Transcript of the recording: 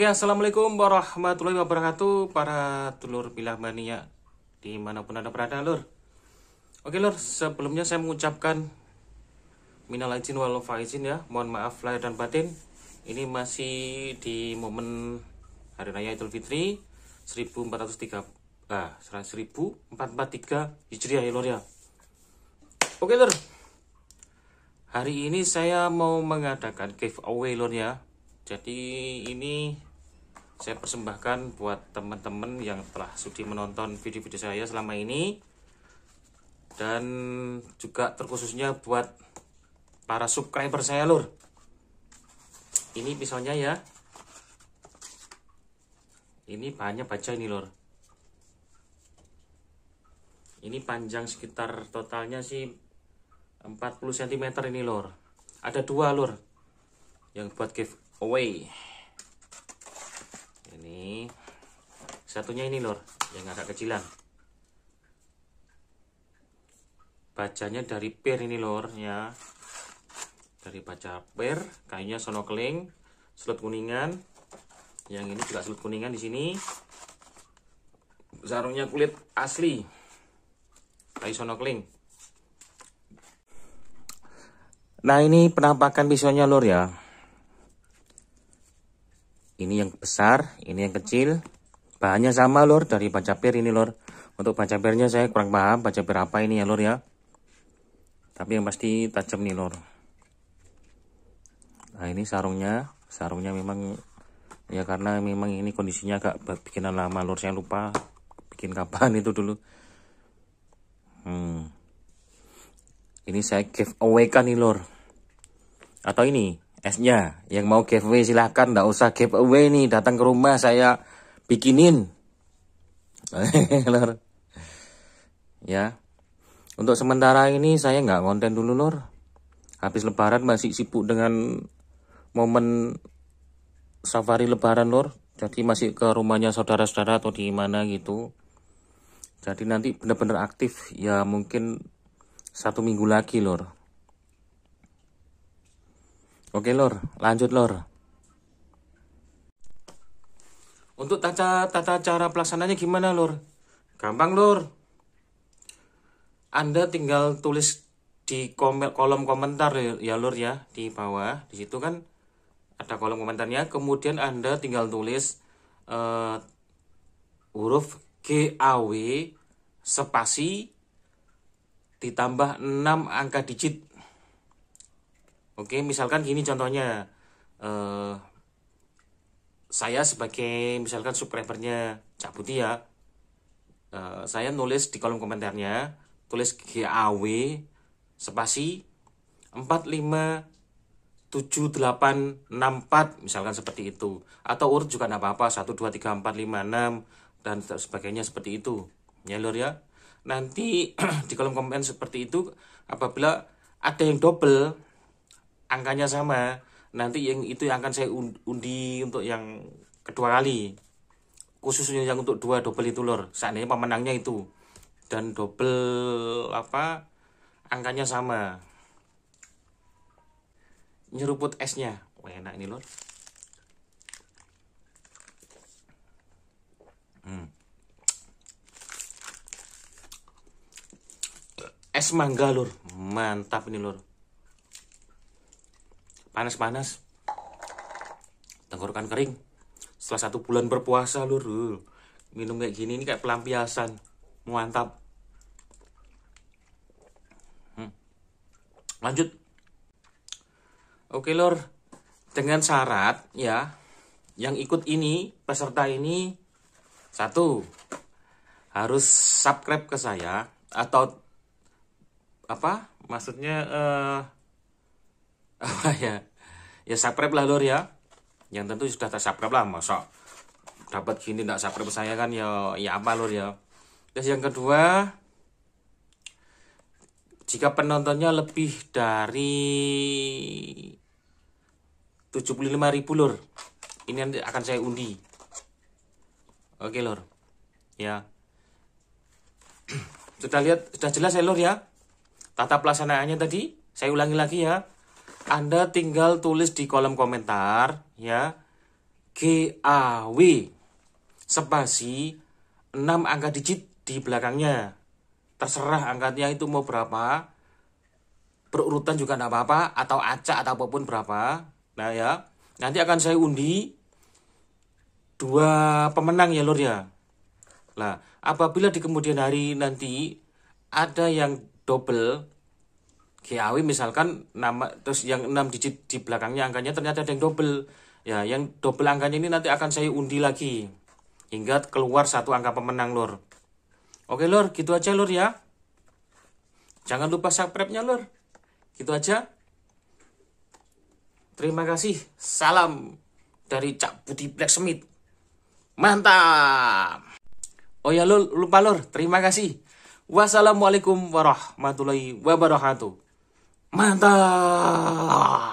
Oke, assalamualaikum warahmatullahi wabarakatuh para telur pilah mania di mana pun anda berada, lur. Oke, lur, sebelumnya saya mengucapkan minal aizin wal faizin ya, mohon maaf lahir dan batin. Ini masih di momen hari raya Idul Fitri 1403 ah 1443 Hijriah ya, lur ya. Oke, lur. Hari ini saya mau mengadakan giveaway lur ya jadi ini saya persembahkan buat teman-teman yang telah sudi menonton video-video saya selama ini. Dan juga terkhususnya buat para subscriber saya lur. Ini pisaunya ya. Ini banyak baja ini lur. Ini panjang sekitar totalnya sih 40 cm ini lur. Ada dua lur yang buat give away ini. Satunya ini lor yang agak kecilan. Bacanya dari per ini lor ya. Dari baca per kayaknya sonokling selut kuningan. Yang ini juga selut kuningan di sini. Sarungnya kulit asli. Kayu sonokling nah ini penampakan pisaunya lor ya ini yang besar ini yang kecil. Bahannya sama lor dari pir ini lor untuk pirnya saya kurang paham pir apa ini ya lor ya? Tapi yang pasti tajam nih lor nah ini sarungnya. Sarungnya memang ya karena memang ini kondisinya agak bikinan lama lor saya lupa bikin kapan itu dulu. Hmm. ini saya give away kan nih lor atau ini esnya. Yang mau giveaway silahkan nggak usah giveaway nih. Datang ke rumah saya bikinin. Lor ya. Untuk sementara ini saya nggak konten dulu lor habis lebaran masih sibuk dengan momen safari lebaran lor jadi masih ke rumahnya saudara-saudara atau di mana gitu. Jadi nanti benar-benar aktif. Ya mungkin satu minggu lagi lor Oke lor, lanjut lor. Untuk tata, tata cara pelaksananya gimana lor? Gampang lor. Anda tinggal tulis di kolom komentar ya lor ya di bawah. Di situ kan ada kolom komentarnya. Kemudian Anda tinggal tulis uh, huruf GAW spasi ditambah 6 angka digit Oke, misalkan gini contohnya, uh, saya sebagai misalkan subscribernya Cak Putih ya, uh, saya nulis di kolom komentarnya, tulis GAW spasi 457864 misalkan seperti itu. Atau urut juga tidak apa-apa 1 2 3 4 5 6 dan sebagainya seperti itu. Ya ya. Nanti di kolom komen seperti itu apabila ada yang double angkanya sama. Nanti yang itu yang akan saya undi untuk yang kedua kali. Khususnya yang untuk dua double itu lor seandainya pemenangnya itu. Dan double apa angkanya sama. Nyeruput esnya wah enak ini lor hmm. es mangga lur. Mantap ini lur panas-panas. Tenggorokan kering. Setelah satu bulan berpuasa lur. Minum kayak gini ini kayak pelampiasan. Mantap hmm. lanjut. Oke lor dengan syarat ya yang ikut ini peserta ini satu harus subscribe ke saya atau apa? Maksudnya uh, apa ya ya subscribe lah lor ya. Yang tentu sudah subscribe lah masa dapat gini tidak subscribe saya kan ya ya apa lor ya. Terus yang kedua jika penontonnya lebih dari 75 ribu lor ini nanti akan saya undi. Oke lor ya. Sudah lihat sudah jelas ya lor ya? Tata pelaksanaannya tadi saya ulangi lagi ya anda tinggal tulis di kolom komentar ya GAW spasi 6 angka digit di belakangnya. Terserah angkanya itu mau berapa. Berurutan juga tidak apa-apa atau acak atau apa pun berapa. Nah ya, nanti akan saya undi dua pemenang ya lur ya. Nah, apabila di kemudian hari nanti ada yang double GAW misalkan nama terus yang 6 digit di belakangnya angkanya ternyata ada yang double. Ya yang double angkanya ini nanti akan saya undi lagi. Hingga keluar satu angka pemenang lur. Oke lur gitu aja lur ya. Jangan lupa subscribe nya lur. Gitu aja. Terima kasih. Salam dari Cak Budi Blacksmith mantap. Oh ya lur lupa lur. Terima kasih. Wassalamualaikum warahmatullahi wabarakatuh Mantap.